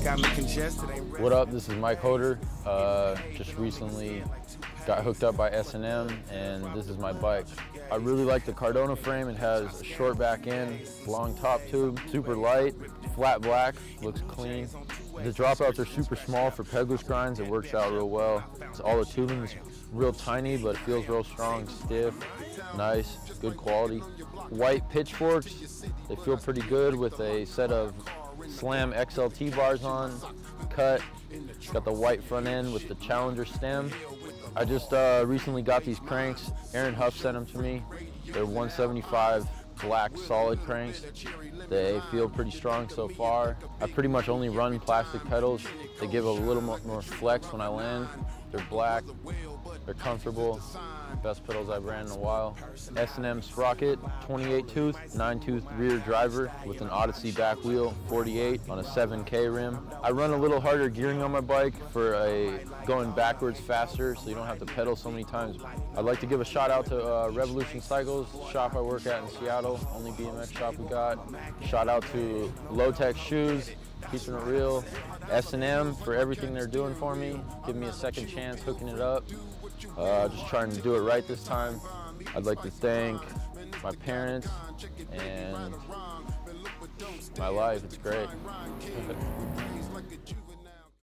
What up? This is Mike Hoder. Uh, just recently got hooked up by S&M, and this is my bike. I really like the Cardona frame. It has a short back end, long top tube, super light, flat black, looks clean. The dropouts are super small for pegless grinds. It works out real well. It's all the tubing is real tiny, but it feels real strong, stiff, nice, good quality. White pitchforks, they feel pretty good with a set of Slam XLT bars on, cut. Got the white front end with the Challenger stem. I just uh, recently got these cranks. Aaron Huff sent them to me. They're 175 black solid cranks. They feel pretty strong so far. I pretty much only run plastic pedals. They give a little more flex when I land. They're black, they're comfortable. Best pedals I've ran in a while. S&M Sprocket, 28 tooth, 9 tooth rear driver with an Odyssey back wheel, 48 on a 7K rim. I run a little harder gearing on my bike for a going backwards faster so you don't have to pedal so many times. I'd like to give a shout out to uh, Revolution Cycles, shop I work at in Seattle, only BMX shop we got. Shout out to Low Tech Shoes, keeping it real. S&M for everything they're doing for me, giving me a second chance hooking it up. Uh, just trying to do it right this time. I'd like to thank my parents and my life. It's great.